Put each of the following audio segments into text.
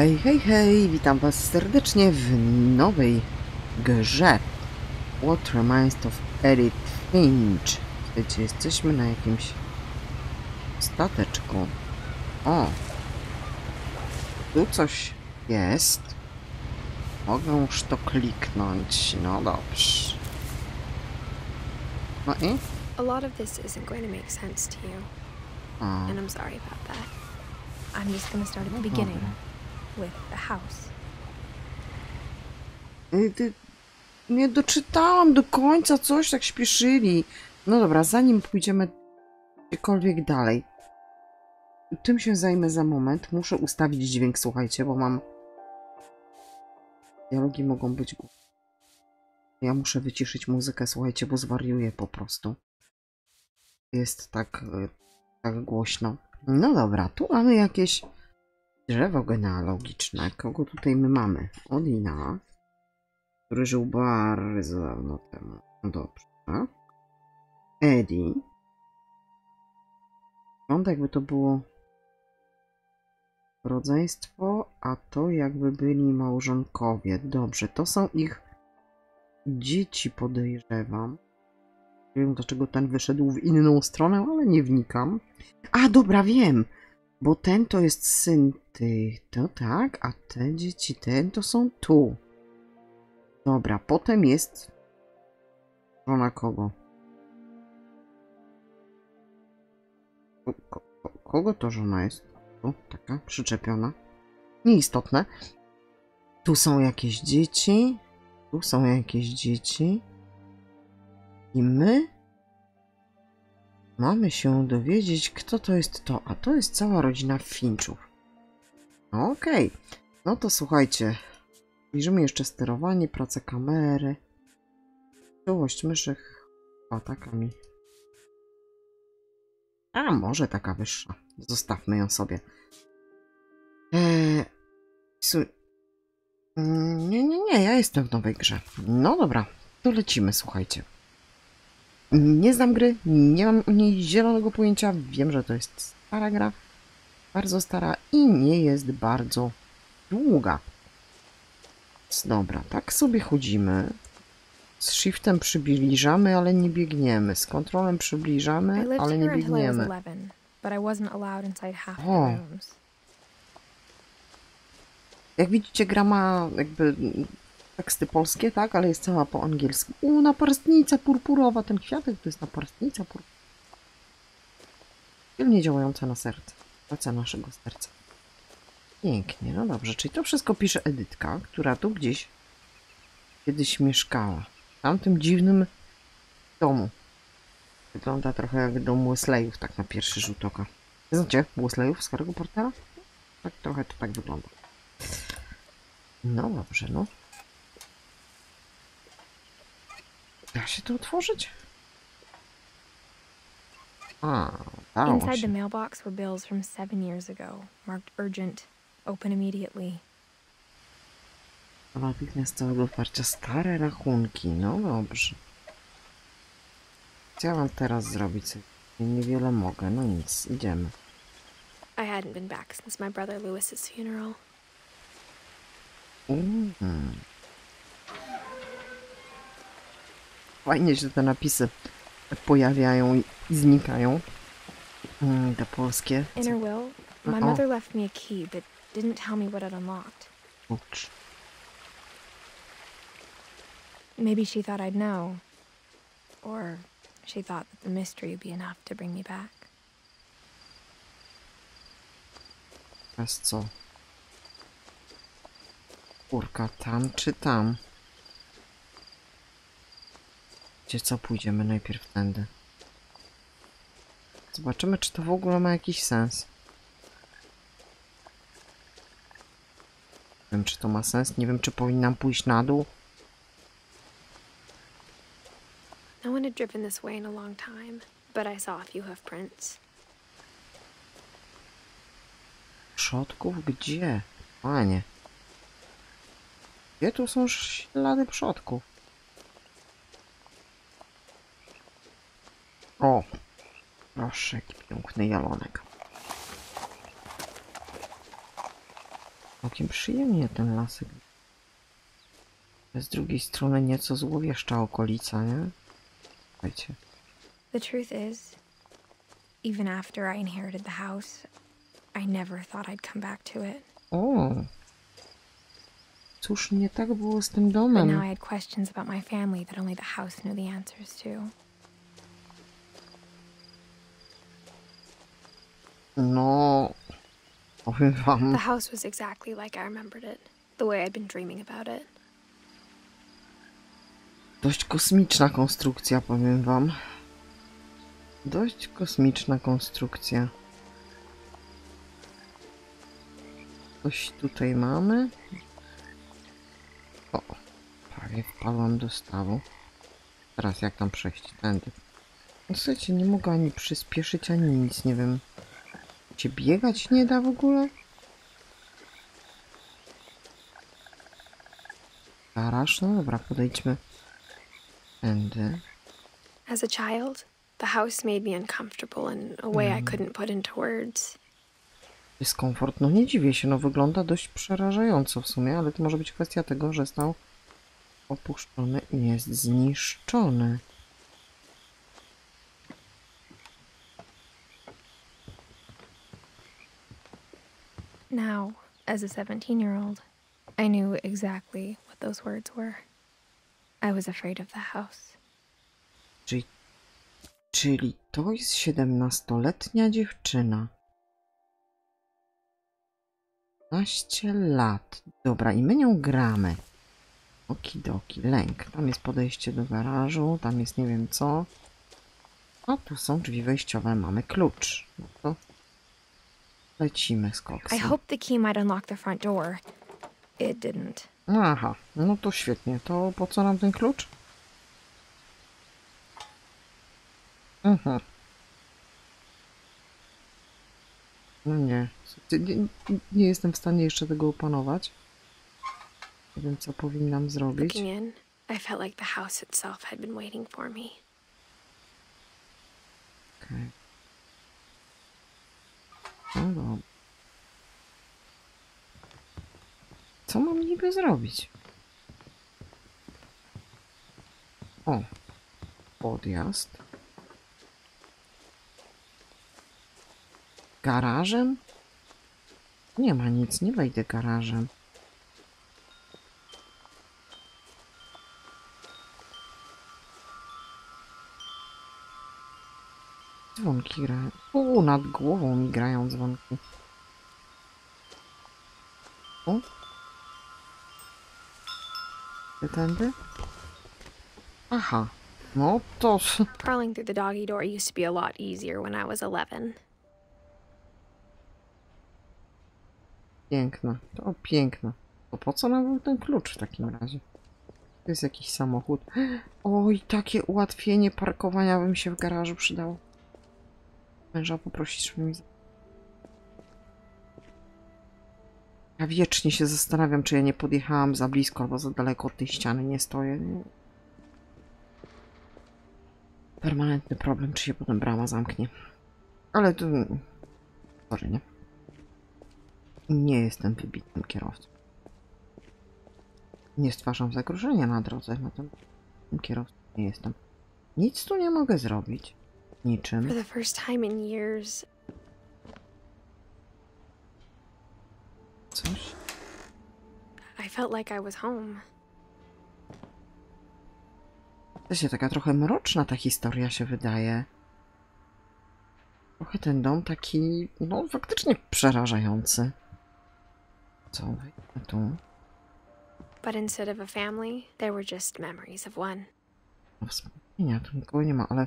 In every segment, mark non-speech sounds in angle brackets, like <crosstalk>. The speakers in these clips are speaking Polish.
Hej, hej, hej, witam was serdecznie w nowej grze What Reminds of Edith Finch. Wiecie, jesteśmy na jakimś stateczku. O! Tu coś jest. Mogę już to kliknąć. No dobrze. No i? A lot of this isn't going to make sense to you, O, and I'm sorry about that. I'm just to start at the beginning with the house. Y, Nie doczytałam do końca, coś tak śpieszyli. No dobra, zanim pójdziemy gdziekolwiek dalej, tym się zajmę za moment. Muszę ustawić dźwięk, słuchajcie, bo mam... Dialogi mogą być... gł- Ja muszę wyciszyć muzykę, słuchajcie, bo zwariuję po prostu. Jest tak... y, tak głośno. No dobra, tu mamy jakieś drzewo genealogiczne. Kogo tutaj my mamy? Odina który żył bardzo dawno temu. No dobrze. Eddie. Wygląda jakby to było rodzeństwo, a to jakby byli małżonkowie. Dobrze, to są ich dzieci, podejrzewam. Nie wiem dlaczego ten wyszedł w inną stronę, ale nie wnikam. A, dobra, wiem! Bo ten to jest syn ty, to tak, a te dzieci, ten to są tu. Dobra, potem jest żona kogo? Ko, ko, ko- kogo to żona jest? Tu, taka przyczepiona. Nieistotne. Tu są jakieś dzieci. Tu są jakieś dzieci. I my mamy się dowiedzieć, kto to jest to. A to jest cała rodzina Finchów. No Okej. No to słuchajcie, Zbliżymy jeszcze sterowanie, pracę kamery. Czułość myszy chyba taka mi. A może taka wyższa. Zostawmy ją sobie. Eee, Mm, nie, nie, nie, ja jestem w nowej grze. No dobra, to lecimy, słuchajcie. Nie znam gry, nie mam o niej zielonego pojęcia. Wiem, że to jest stara gra, bardzo stara i nie jest bardzo długa. Dobra, tak sobie chodzimy. Z shiftem przybliżamy, ale nie biegniemy. Z kontrolem przybliżamy, ale nie biegniemy. 11, but I wasn't allowed inside half the rooms. Jak widzicie, gra ma jakby teksty polskie, tak, ale jest cała po angielsku. U, naparstnica purpurowa. Ten kwiatek to jest naparstnica purpurowa. Silnie działająca na serce. Praca naszego serca. Pięknie, no dobrze. Czyli to wszystko pisze Edytka, która tu gdzieś kiedyś mieszkała. W tamtym dziwnym domu. Wygląda trochę jak dom Wesleyów, tak na pierwszy rzut oka. Znacie Wesleyów z Harry'ego Pottera? Tak trochę to tak wygląda. No dobrze, no. Da się to otworzyć? A, dało Inside się. the mailbox were bills from seven years ago, marked urgent, open immediately. Natychmiast całego otwarcia stare rachunki. No dobrze. Co ja mam teraz zrobić? Niewiele mogę. No nic, idziemy. I hadn't been back since my brother Lewis's funeral. Mhm. Fajnie się te napisy pojawiają i znikają. Mm, Te polskie. In her will, my mother left me a key, but didn't tell me what it unlocked. Ucz. Maybe she thought I'd know. Or she thought that the mystery would be enough to bring me back. Teraz co? Kurka, tam czy tam? Gdzie co? Pójdziemy najpierw tędy. Zobaczymy, czy to w ogóle ma jakiś sens. Nie wiem, czy to ma sens. Nie wiem, czy powinnam pójść na dół. No one had driven this way in a long time, but I saw a few hoof prints. Przodków? Gdzie? Panie. Gdzie tu są ślady przodków? O! Proszę, jaki piękny jalonek. Całkiem przyjemnie ten lasek. Z drugiej strony nieco złowieszcza okolica, nie? Słuchajcie. The truth is, even after I inherited the house, I never thought I'd come back to it. O! Cóż nie tak było z tym But now domem? I had questions about my family that only the house knew the answers to. No... Powiem wam... The house was exactly like I remembered it, the way I'd been dreaming about it. Dość kosmiczna konstrukcja, powiem wam. Dość kosmiczna konstrukcja. Coś tutaj mamy. O, prawie wpadłam do stawu. Teraz jak tam przejść? Tędy. No słuchajcie, nie mogę ani przyspieszyć, ani nic, nie wiem. Cię biegać nie da w ogóle? Garaż? No dobra, podejdźmy. Tędy. As a child, the house made me uncomfortable in a way I Mm. couldn't put into words. Dyskomfort, no nie dziwię się, no wygląda dość przerażająco w sumie, ale to może być kwestia tego, że został opuszczony i jest zniszczony. Now, as a 17 year old, I knew exactly what those words were. I was afraid of the house. Czyli, czyli to jest 17-letnia dziewczyna. 15 lat. Dobra, i my nią gramy. Okidoki, lęk. Tam jest podejście do garażu, tam jest nie wiem co. A tu są drzwi wejściowe, mamy klucz. No to lecimy z I koksem. hoped the key might unlock the front door. It didn't. Aha, no to świetnie. To po co nam ten klucz? Mhm. No nie. Nie, nie. jestem w stanie jeszcze tego opanować. Nie wiem, co powinnam zrobić. Looking in, I felt like the house itself had been waiting for me. Okej. Co mam niby zrobić? O. Podjazd. Garażem? Nie ma nic, nie wejdę garażem. Dzwonki grają. U, nad głową mi grają dzwonki. O. Tędy? Aha. No to... <laughs> Crawling through the doggy door used to be a lot easier when I was 11. Piękne. To piękne. To po co nam był ten klucz w takim razie? To jest jakiś samochód. <gasps> Oj, takie ułatwienie parkowania by mi się w garażu przydało. Męża poprosić, żeby mi... Ja wiecznie się zastanawiam, czy ja nie podjechałam za blisko albo za daleko od tej ściany. Nie stoję. Nie. Permanentny problem, czy się potem brama zamknie. Ale to... Sorry, nie? Nie jestem wybitnym kierowcą. Nie stwarzam zagrożenia na drodze, na tym kierowcą nie jestem. Nic tu nie mogę zrobić. For Niczym. the first time in years, Coś. I felt like I was home. Się taka trochę mroczna ta historia się wydaje. Trochę ten dom taki, no faktycznie przerażający. Co? Tu. But instead of a family, there were just memories of one. No wspomnienia, tu nikogo nie ma, ale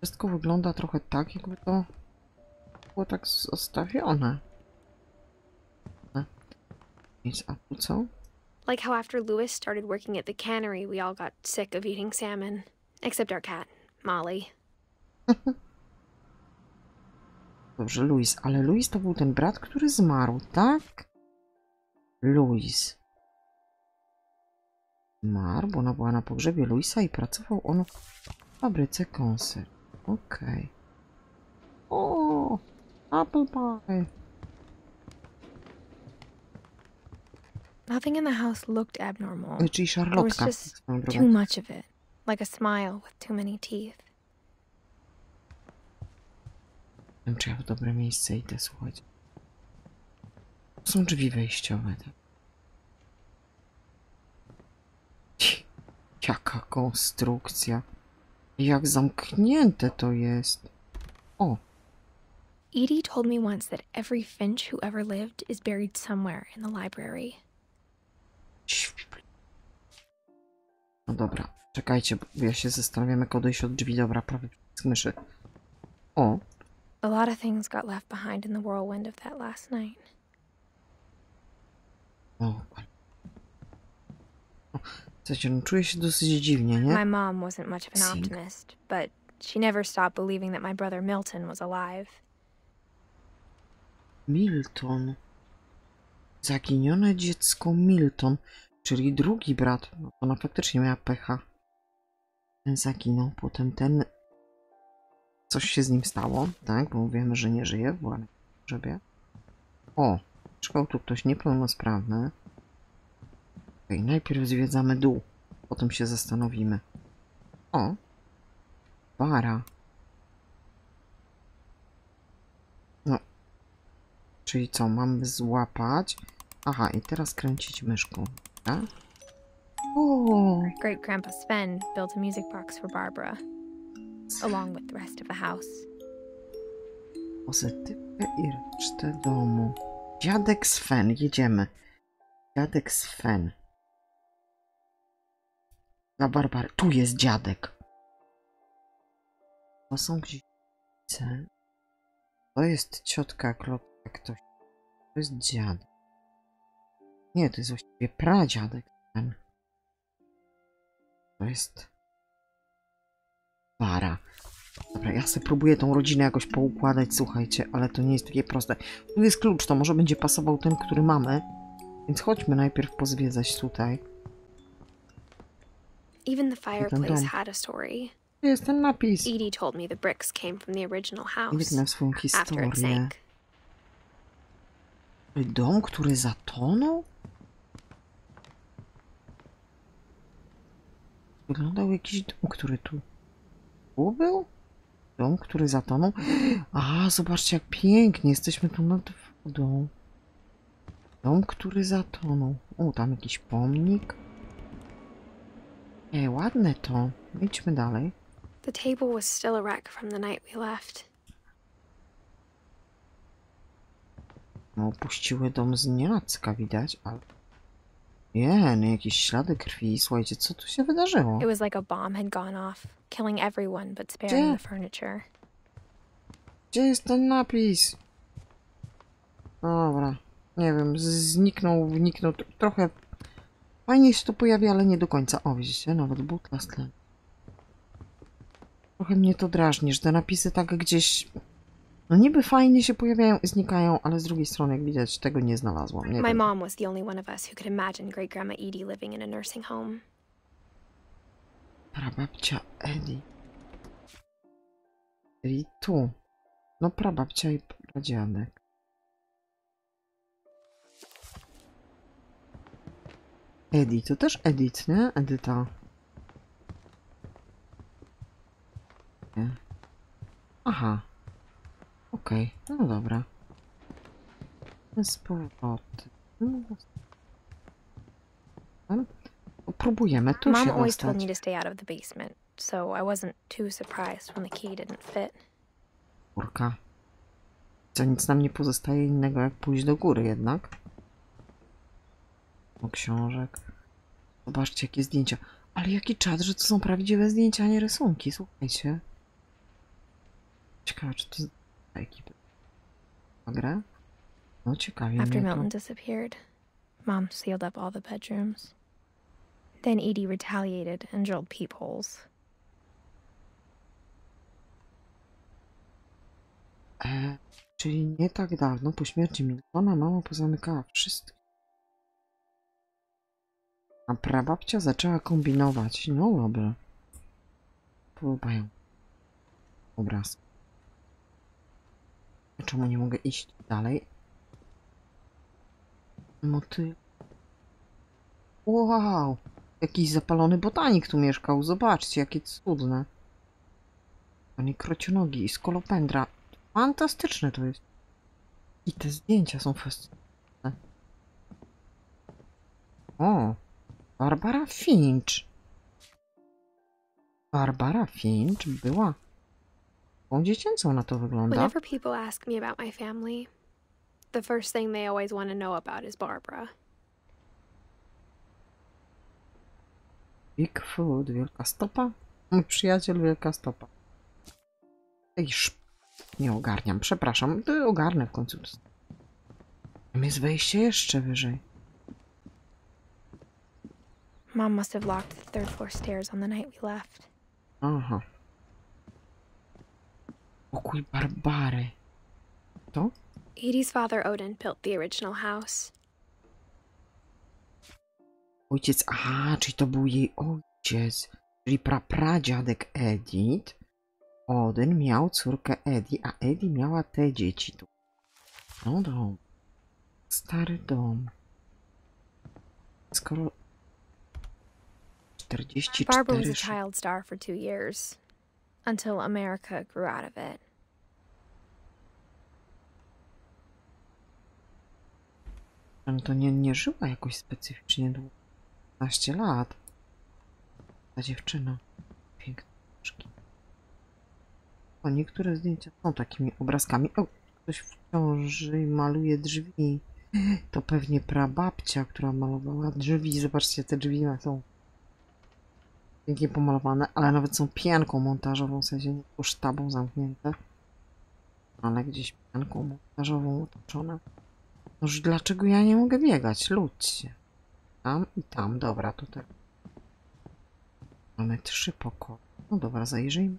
wszystko wygląda trochę tak, jakby to było tak zostawione. Nic, a tu co? Like how after Lewis started working at the cannery, we all got sick of eating salmon. Except our cat, Molly. <laughs> Dobrze, Luis, ale Luis to był ten brat, który zmarł, tak? Luis. Zmarł, bo ona była na pogrzebie Luisa i pracował on w fabryce konserw. Okej. O, apple pie. Nothing in the house looked abnormal. E, Czyli szarlotka. just swoją Too drogą. much of it. Like a smile with too many teeth. Nie wiem, czy ja w dobre miejsce idę, słuchajcie. To są drzwi wejściowe. Tak? Ci, Jaka konstrukcja. Jak zamknięte to jest. O, Edie told me once that every Finch who ever lived is buried somewhere in the library. No dobra, czekajcie, bo ja się zastanawiam, jak odejść od drzwi. Dobra, prawie myszy. O, A lot of things got left behind in the whirlwind of that last night. o. o. Słuchajcie, no czuję się dosyć dziwnie, nie? My mom wasn't much of an optimist, but she never stopped believing that my brother Milton was alive. Milton. Zaginione dziecko Milton, czyli drugi brat. No, ona faktycznie miała pecha. Ten zaginął, potem ten... Coś się z nim stało, tak? Bo wiemy, że nie żyje, na grzebie. O, szukał tu ktoś niepełnosprawny. Okej, najpierw zwiedzamy dół, potem się zastanowimy. O, bara. No, Czyli co, mamy złapać? Aha, i teraz kręcić myszką, tak? O, Great Grandpa Sven built a music box for Barbara, along with the rest of the house. pozytywkę i resztę domu. Dziadek Sven, jedziemy. Dziadek Sven. Za Barbary. Tu jest dziadek. To są gdzieś. To jest ciotka Klotka ktoś. To jest dziadek. Nie, to jest właściwie pradziadek ten. To jest... Para. Dobra, ja sobie próbuję tą rodzinę jakoś poukładać, słuchajcie, ale to nie jest takie proste. Tu jest klucz, to może będzie pasował ten, który mamy. Więc chodźmy najpierw pozwiedzać tutaj. Even the fireplace had a story. Jest ten napis. Edie told me the bricks came from the original house miał swoją after it historię. sank. Dom, który zatonął? Wyglądał jakiś dom, który tu... Tu był? Dom, który zatonął? A, zobaczcie jak pięknie, jesteśmy tu nad wodą. Dom, który zatonął. O, tam jakiś pomnik. Ej, ładne to. Idźmy dalej. The table was still a wreck from the night we left. No, opuściły dom z nienacka, widać, ale... Jen, jakieś ślady krwi. Słuchajcie, co tu się wydarzyło? It was like a bomb had gone off, killing everyone but sparing Gdzie? the furniture. Gdzie jest ten napis? Dobra, nie wiem, zniknął, wniknął tr- trochę. Fajnie się to pojawia, ale nie do końca. O, widzicie, nawet butla z tlenu. Trochę mnie to drażni, że te napisy tak gdzieś... No niby fajnie się pojawiają i znikają, ale z drugiej strony, jak widać, tego nie znalazłam. Nie My wiem. mom was the only one of us who could imagine great grandma Edie living in a nursing home. Prababcia Edi. Czyli tu. No prababcia i pradziadek. Edi, to też Edith, nie? Edyta. Nie. Aha. Okej, no dobra. Z powrotem. Próbujemy, tu Mom się always told dostać. me to stay out of the basement, so I wasn't too surprised when the key didn't fit. Kurka. Co nic nam nie pozostaje innego, jak pójść do góry jednak. O książek. Zobaczcie, jakie zdjęcia. Ale jaki czad, że to są prawdziwe zdjęcia, a nie rysunki. Słuchajcie. Ciekawe, czy to z ekipy. A grę? No ciekawie After. Milton disappeared, Mom sealed up all the bedrooms. Then Edie retaliated and drilled peepholes. E, czyli nie tak dawno po śmierci Miltona mama pozamykała wszystko. A prababcia zaczęła kombinować. No dobra. Podobają. Obraz. Czemu nie mogę iść dalej? Motyl. Wow! Jakiś zapalony botanik tu mieszkał. Zobaczcie, jakie cudne. Panie krocionogi i skolopendra. Fantastyczne to jest. I te zdjęcia są fascynujące. O! Barbara Finch. Barbara Finch była tą dziecięcą na to wygląda. Whenever people ask me about my family, the first thing they always want to know about is Barbara. Bigfoot, wielka stopa. Mój przyjaciel, wielka stopa. Iż, nie ogarniam, przepraszam. To Ogarnę w końcu. Tam jest wejście jeszcze wyżej. Mom must have locked the third floor stairs on the night we left. Aha. Pokój Barbary. To? Edie's father Odin built the original house. Ojciec, aha, czyli to był jej ojciec, czyli prapradziadek Edith. Odyn miał córkę Edi, a Edi miała te dzieci tu. No dom. Stary dom. Skoro... Barbara 44... was a child star for two years, until America grew out of it. To nie, nie żyła jakoś specyficznie długo. 15 lat. Ta dziewczyna. Piękne nóżki. O, niektóre zdjęcia są takimi obrazkami. O, ktoś w ciąży maluje drzwi. To pewnie prababcia, która malowała drzwi. Zobaczcie, te drzwi są pięknie pomalowane, ale nawet są pianką montażową, w sensie nie tylko sztabą zamknięte, ale gdzieś pianką montażową otoczone. Noż dlaczego ja nie mogę biegać? Ludźcie. Tam i tam. Dobra, tutaj. Mamy trzy pokoje. No dobra, zajrzyjmy.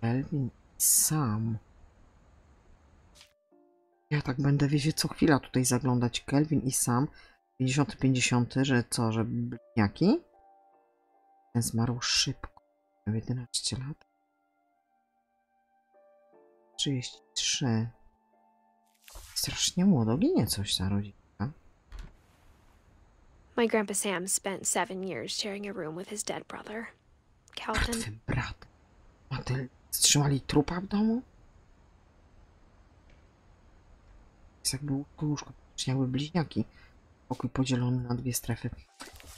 Kelvin i Sam. Ja tak będę, wiecie, co chwila tutaj zaglądać. Kelvin i Sam. 50-50, że co, że bliźniaki? Ten zmarł szybko. Miał 11 lat. 33. Strasznie młodo ginie coś ta rodzinka. My grandpa Sam spent seven years sharing a room with his dead brother, Calvin. Martwy brat. Matyl, wstrzymali trupa w domu? Jest jakby łóżko, łóżko. Czy jakby bliźniaki. Pokój podzielony na dwie strefy.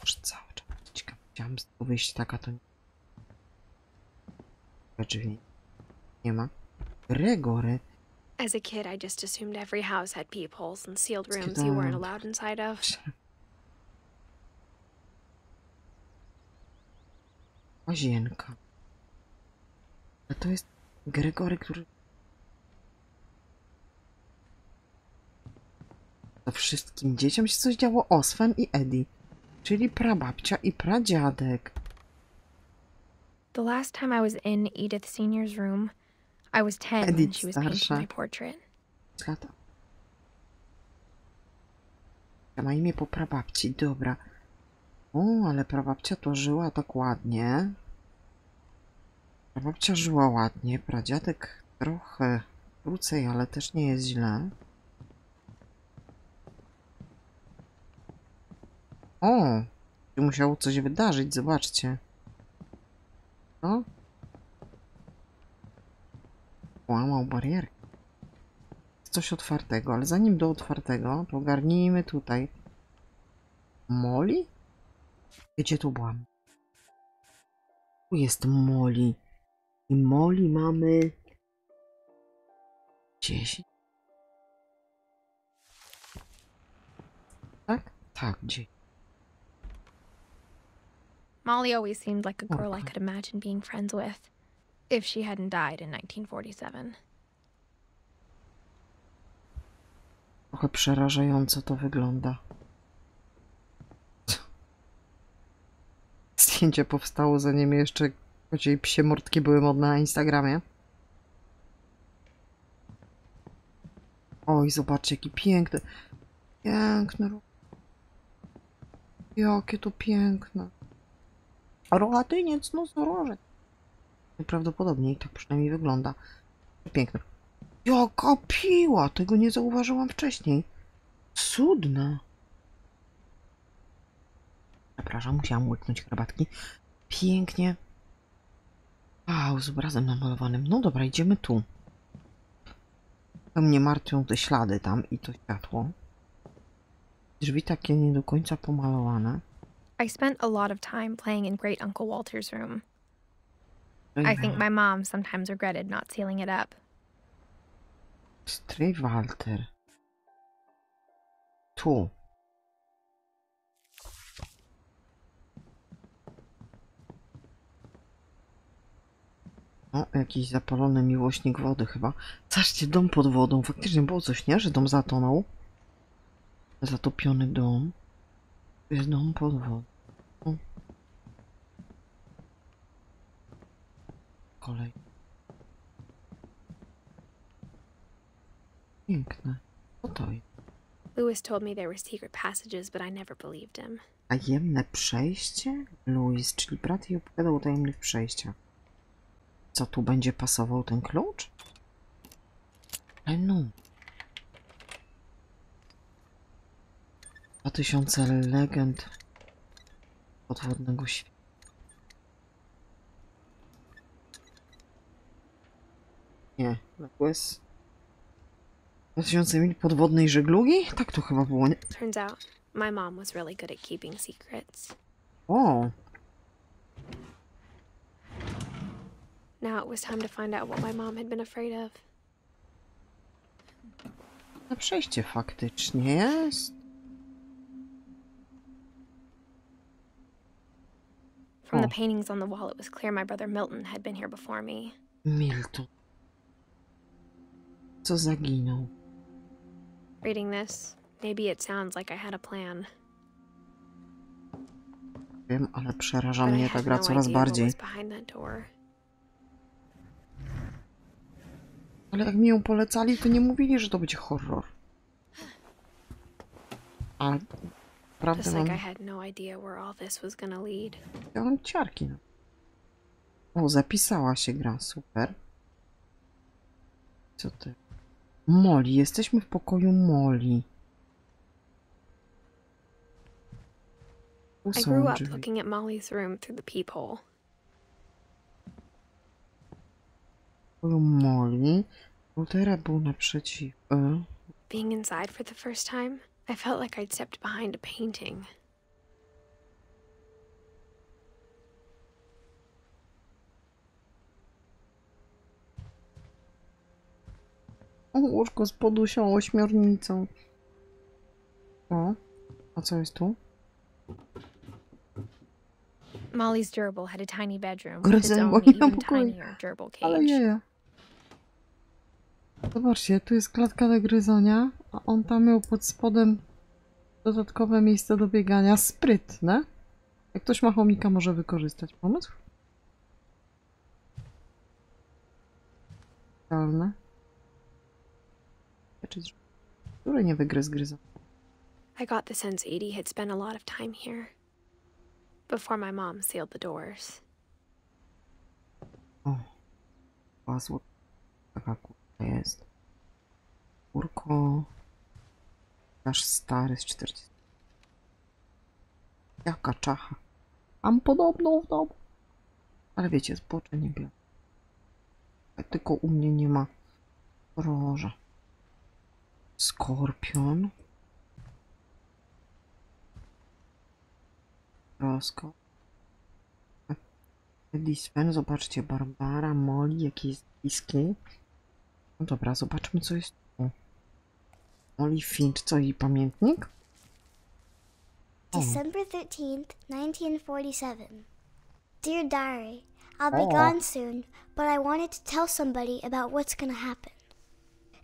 Może cały czas. Ciekawe, z tego wyjść taka to nie. Drzwi. Nie ma. Gregory. As a kid, I just assumed every house had peepholes and sealed rooms you weren't allowed inside of. Łazienka. A to jest Gregory, który... To wszystkim dzieciom się coś działo o Sven i Eddie. Czyli prababcia i pradziadek. The last time I was in Edith Senior's room, I was 10 when Edith she was painting starsza. my portrait. lata. Ja ma imię po prababci, dobra. O, ale prababcia to żyła tak ładnie. Prababcia żyła ładnie, pradziadek trochę krócej, ale też nie jest źle. O, tu musiało coś wydarzyć, zobaczcie. No. Łamał barierkę coś otwartego, ale zanim do otwartego, to ogarnijmy tutaj. Moli? Gdzie tu byłam? Tu jest Moli. I Moli mamy... 10. Tak? Tak, gdzie? Molly always seemed like a girl I could imagine being friends with, if she hadn't died in 1947. Trochę przerażająco to wygląda. <laughs> Zdjęcie powstało zanim jeszcze i psie mordki były modne na Instagramie. Oj, zobaczcie, jaki piękny. Piękne. ro- Jakie to piękne. Rogatyniec, no zorożec. Najprawdopodobniej tak przynajmniej wygląda. Piękne. Jaka piła! Tego nie zauważyłam wcześniej. Cudna. Przepraszam, musiałam łyknąć herbatki. Pięknie. Wow, z obrazem namalowanym. No dobra, idziemy tu. To mnie martwią te ślady tam i to światło. Drzwi takie nie do końca pomalowane. I spent a lot of time playing in Great Uncle Walter's room. I think my mom sometimes regretted not sealing it up. Stryj Walter. Tu. O, jakiś zapalony miłośnik wody chyba. Zobaczcie, dom pod wodą. Faktycznie było coś, nie? Że dom zatonął. Zatopiony dom. Jest dom pod wodą. Kolej. Piękne. Co to jest? Lewis told me there were secret passages, but I never believed him. Tajemne przejście? Louis, czyli brat jej opowiadał o tajemnych przejściach. Co tu będzie pasował ten klucz? Ale no. 2000 legend podwodnego świata. Nie, Lewis. 2000 mil podwodnej żeglugi? Tak to chyba było, nie? Turns out, my mom was really good at keeping secrets. O, Now it was time to find out what my mom had been afraid of. Na przejście faktycznie jest. From Oh. the paintings on the wall, it was clear my brother Milton had been here before me. Milton. Co zaginął? Reading this, maybe it sounds like I had a plan, Wiem, ale przeraża but mnie ta gra no coraz bardziej. Ale jak mi ją polecali, to nie mówili, że to będzie horror. A prawdę Just mam, like I had no idea where all this was gonna lead. ja mam ciarki. O, zapisała się gra, super. Co ty? Moli, jesteśmy w pokoju Moli. I grew up drzwi. looking at Molly's room through the peephole. pokoju Moli. Waltera był naprzeciw. E, Being inside for the first time, I felt like I'd stepped behind a painting. O, łóżko z podusią ośmiornicą. O, a co jest tu? Molly's gerbil had a tiny bedroom with its own even tinier gerbil Ale cage. nie. Zobaczcie, tu jest klatka do gryzonia, a on tam miał pod spodem dodatkowe miejsce do biegania. Sprytne. Jak ktoś ma chomika, może wykorzystać pomysł. Idealne. Czy Który nie wygryzł gryzonia? I got the sense Edie had spent a lot of time here before my mom sealed the doors. O, łazło. Taka kurka jest. Kurko. Nasz stary z 40. Jaka czacha. Mam podobną w domu. Ale wiecie, zbocze nie biorę. Tylko u mnie nie ma roża. Skorpion. Rosko. Eddie Sven, zobaczcie, Barbara, Molly, jaki jest bliski. No dobra, zobaczmy, co jest tu. Molly Finch, co jej pamiętnik? Hmm. December 13th, 1947. Dear Diary, I'll be Oh. gone soon, but I wanted to tell somebody about what's gonna happen.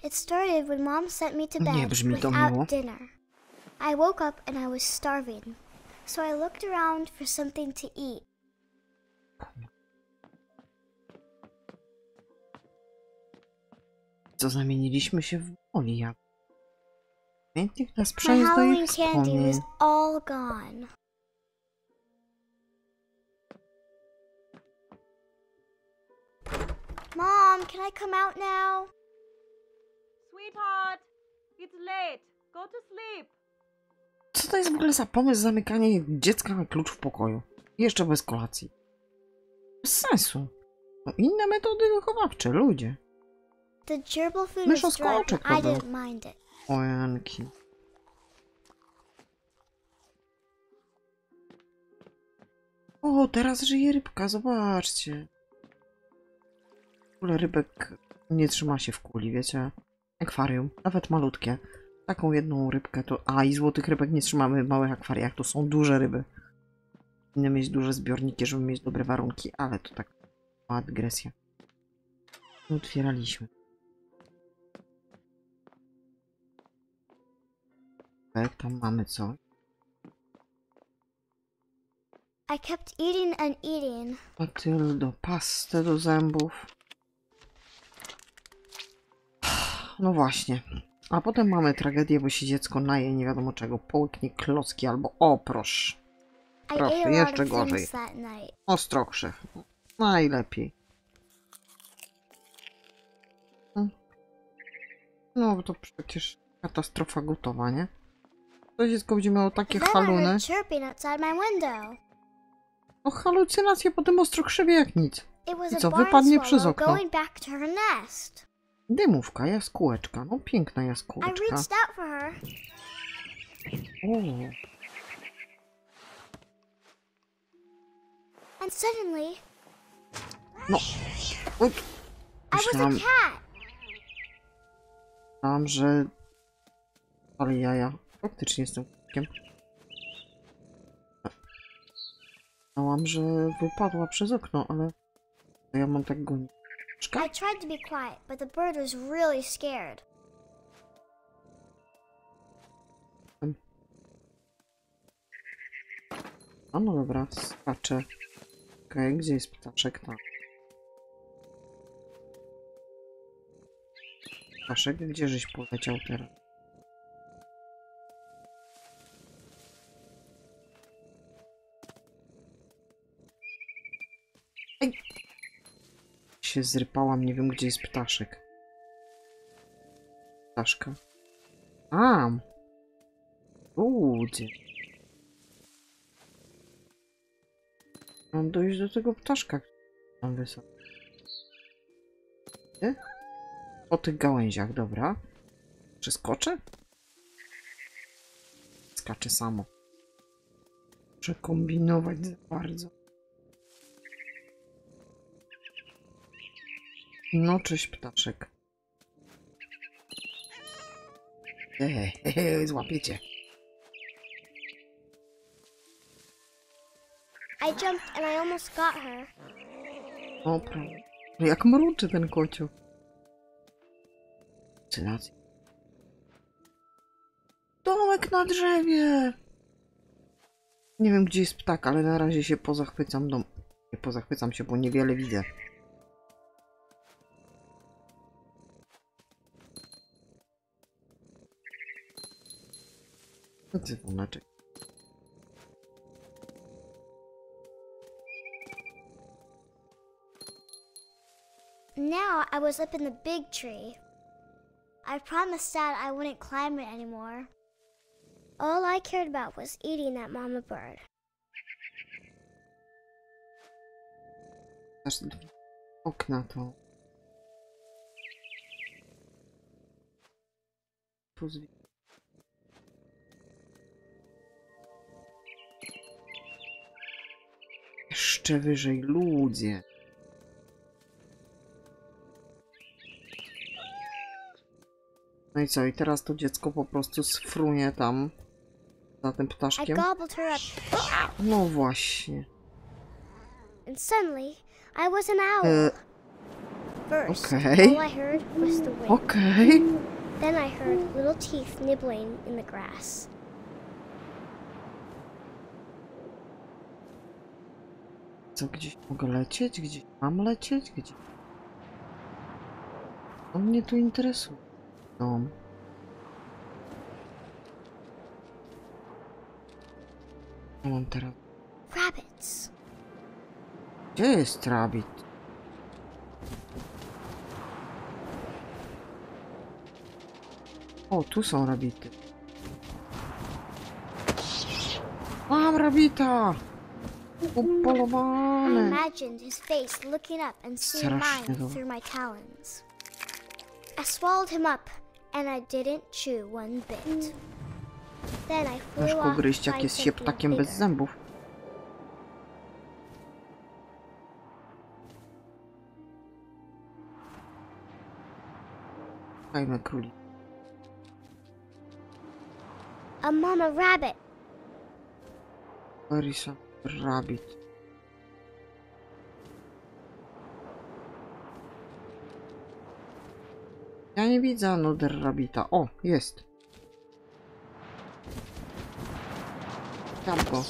It started when Mom sent me to bed without dinner. I woke up and I was starving, so I looked around for something to eat. co zamieniliśmy się w jak pamiętnik nas My przeniósł do candy wspomnień. was all gone. Mom, can I come out now? Sweetheart, it's late. Go to sleep. Co to jest w ogóle za pomysł zamykanie dziecka na klucz w pokoju? I Jeszcze bez kolacji. Bez sensu. No, inne metody wychowawcze, ludzie. The gerbil food Mysza was dry, I didn't mind it. O Janki. O, teraz żyje rybka, zobaczcie. W ogóle rybek nie trzyma się w kuli, wiecie? Akwarium, nawet malutkie. Taką jedną rybkę to... A, i złotych rybek nie trzymamy w małych akwariach, to są duże ryby. Powinny mieć duże zbiorniki, żeby mieć dobre warunki, ale to tak mała dygresja. Otwieraliśmy. Tak, tam mamy co? I kept eating and eating. Matyldo, pastę do zębów. No właśnie. A potem mamy tragedię, bo się dziecko naje nie wiadomo czego. Połyknie klocki albo... O, proszę. Jeszcze gorzej. night. Ostrokrzech. Najlepiej. No. No, to przecież katastrofa gotowa, nie? To dziecko będzie miało takie haluny. No halucynacje po tym ostrokrzewie jak nic. I co, wypadnie przez okno? Dymówka, jaskółeczka. No piękna jaskółeczka. O, no. A Myślałam, myślałam, że... Ale jaja. Faktycznie jestem kotkiem. Myślałam, że wypadła przez okno, ale... Ja mam tak gonić. I tried to be quiet, but the bird was really scared. A no dobra, skaczę. Okej, gdzie jest ptaszek? Tam. Ptaszek, gdzie żeś poleciał teraz? Się zrypałam, nie wiem gdzie jest ptaszek. Ptaszka. A! Ludzie. Mam dojść do tego ptaszka, który tam wysoko. Gdzie? Po tych gałęziach, dobra. Przeskoczę? Skaczę samo. Muszę kombinować za bardzo. No, cześć ptaszek. Eee, złapiecie. I jumped and I almost got her. No Jak mruczy ten kocioł. Cynacja. Domek na drzewie! Nie wiem, gdzie jest ptak, ale na razie się pozachwycam dom... Nie pozachwycam się, bo niewiele widzę. Now I was up in the big tree. I promised Dad I wouldn't climb it anymore. All I cared about was eating that mama bird. Aż drzwi. okna to. Pozwi. Jeszcze wyżej, ludzie. No i co, i teraz to dziecko po prostu sfrunie tam za tym ptaszkiem? No właśnie. and suddenly I was an owl. E, First, okay. all I heard was the wind. Okej. Then I heard little teeth nibbling in the grass. Co, gdzieś mogę lecieć? Gdzieś mam lecieć? Gdzie? To mnie tu interesuje. Dom. Co mam teraz? Rabbits. Gdzie jest rabbit? O, tu są rabbity. rabita! I imagined his face looking up and seeing mine through my talons. I swallowed him up, and I didn't chew one bit. Then I flew off gryźć, jak jest something sieptakiem bez zębów. Fajne króli. A mama rabbit. Larissa Rabbit. Ja nie widzę Another Rabbita. O, jest. Tam go.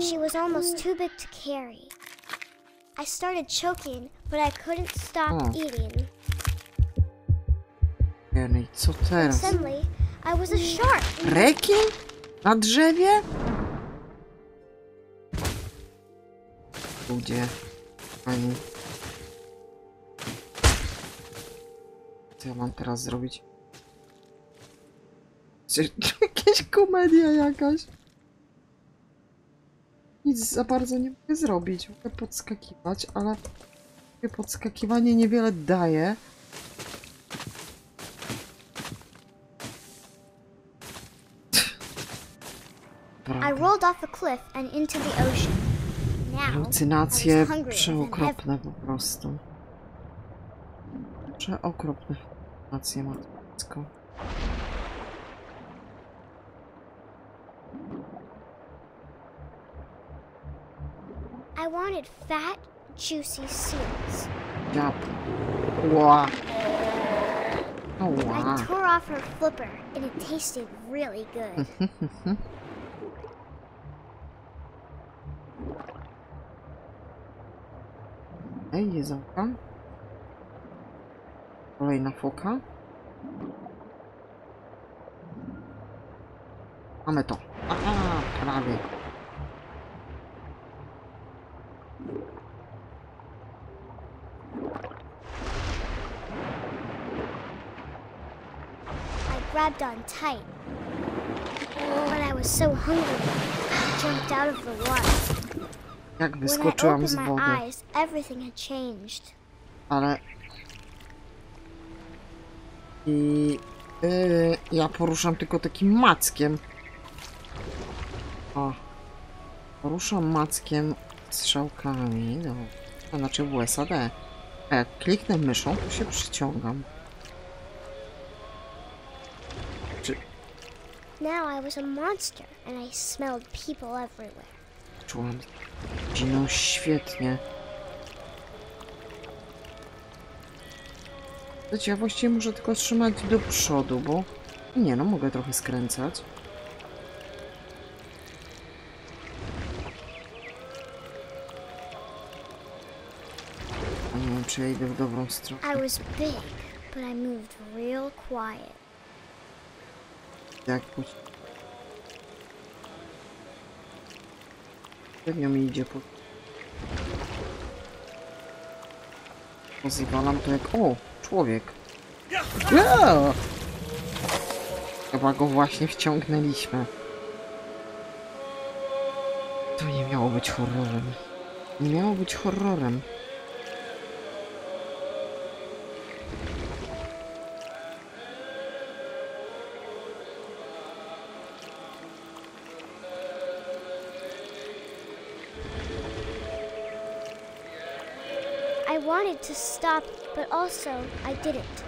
She was almost too big to carry. I started choking, but I couldn't stop Oh. eating. Co teraz? Suddenly, I was a shark. Rekin? Na drzewie? Ludzie. Pani. Co ja mam teraz zrobić? <laughs> Jakaś komedia jakaś. Nic za bardzo nie mogę zrobić. Mogę podskakiwać, ale podskakiwanie niewiele daje. I rolled off a cliff and into the ocean. Now, I Halucynacje was hungrier than ever. przeokropne po prostu. Przeokropne halucynacje, matko. I wanted fat, juicy seals. Ja... Ła. O, I ła. tore off her flipper, and it tasted really good. <laughs> Ej, jezałka. Kolejna foka. Mamy to. Aha, prawie. I grabbed on tight. When I was so hungry, I jumped out of the water. Jak wyskoczyłam z wody. Ale... I... Yy, ja poruszam tylko takim mackiem. O. Poruszam mackiem strzałkami. No. To znaczy w USAD. A jak kliknę myszą, to się przyciągam. Czy Now I was a monster, and I smelled people everywhere. Czułam świetnie. Wiecie, ja właściwie muszę tylko trzymać do przodu, bo... Nie no, mogę trochę skręcać. A Nie wiem, czy ja idę w dobrą stronę. I was big, but I moved real quiet. Jak Średnio mi idzie po... Pozwalam to jak... O! Człowiek! Ja! Chyba go właśnie wciągnęliśmy. To nie miało być horrorem. Nie miało być horrorem. Wanted to stop, but also I didn't.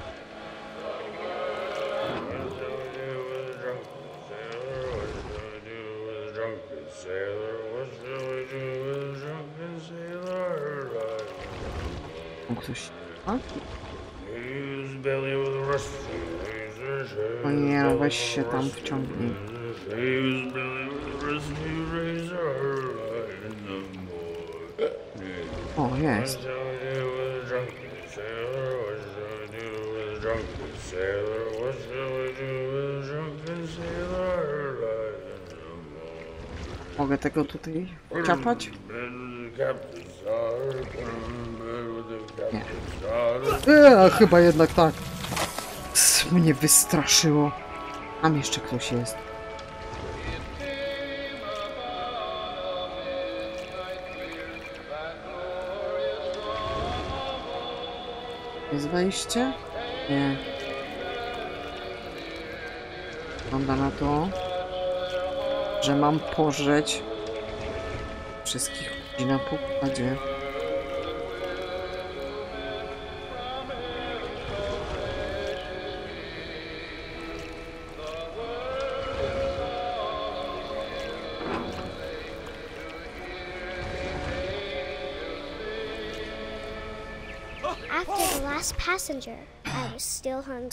O, ktoś... A? O nie, no weź Mogę tego tutaj ciapać? Nie. E, chyba jednak tak. Mnie wystraszyło. Tam jeszcze ktoś jest. Jest wejście? Nie. Wygląda na to że mam pożreć wszystkich ludzi na pokładzie. After the last passenger, I was still hungry.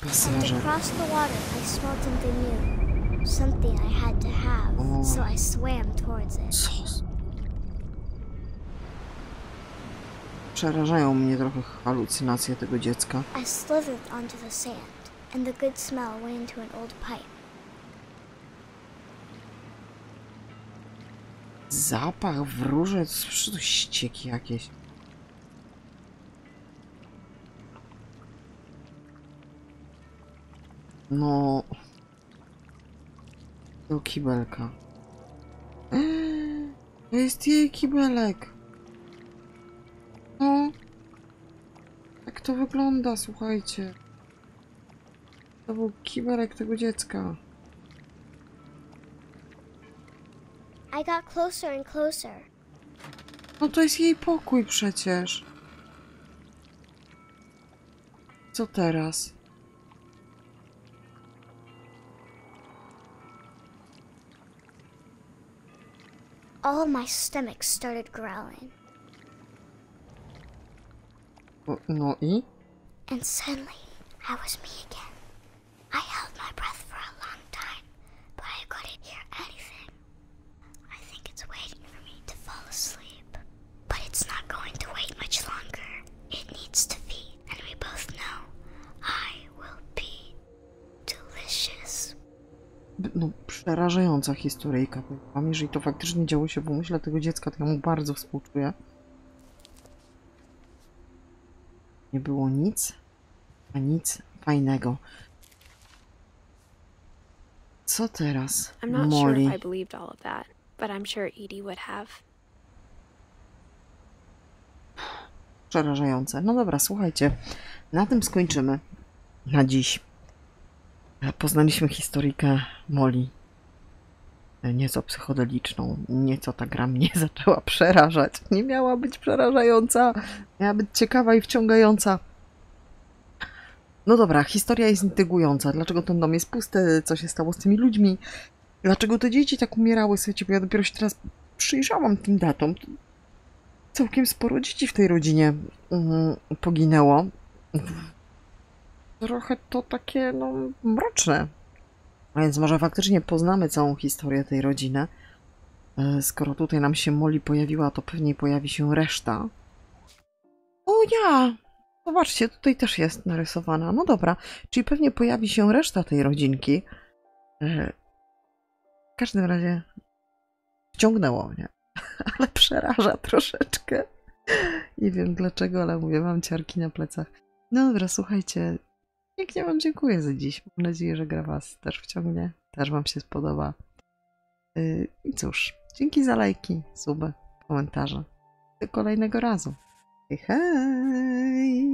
Pasażer. across the water, I smelled something new. Something I had to have, Oh. so I swam towards it. Sos. Przerażają mnie trochę halucynacje tego dziecka. I slithered onto the sand, and the good smell went into an old pipe. Zapach, wróże, co to ścieki jakieś. No. Do kibelka. Eee, <gasps> To jest jej kibelek. No. Tak to wygląda, słuchajcie. To był kibelek tego dziecka. I got closer and closer. No to jest jej pokój przecież. Co teraz? All my stomach started growling, No i? and suddenly I was me again. Przerażająca historyjka. powiem wam. Jeżeli to faktycznie działo się w umyśle tego dziecka, to ja mu bardzo współczuję. Nie było nic, a nic fajnego. Co teraz, I'm not sure Molly? if I believed all of that, but I'm sure Edie would have. Przerażające. No dobra, słuchajcie, na tym skończymy na dziś. Poznaliśmy historyjkę Molly. Nieco psychodeliczną. Nieco ta gra mnie <laughs> zaczęła przerażać. Nie miała być przerażająca. Miała być ciekawa i wciągająca. No dobra, historia jest intrygująca. Dlaczego ten dom jest pusty? Co się stało z tymi ludźmi? Dlaczego te dzieci tak umierały? Słuchajcie, bo ja dopiero się teraz przyjrzałam tym datom całkiem sporo dzieci w tej rodzinie mm, poginęło. Trochę to takie, no, mroczne. A więc może faktycznie poznamy całą historię tej rodziny. E, Skoro tutaj nam się Molly pojawiła, to pewnie pojawi się reszta. O ja! Zobaczcie, tutaj też jest narysowana. No dobra, czyli pewnie pojawi się reszta tej rodzinki. E, W każdym razie wciągnęło mnie <laughs> ale przeraża troszeczkę. Nie wiem dlaczego, ale mówię, mam ciarki na plecach. No dobra, słuchajcie. Pięknie Wam dziękuję za dziś. Mam nadzieję, że gra Was też wciągnie. Też Wam się spodoba. Yy, I cóż, dzięki za lajki, suby, komentarze. Do kolejnego razu. Hej, hej!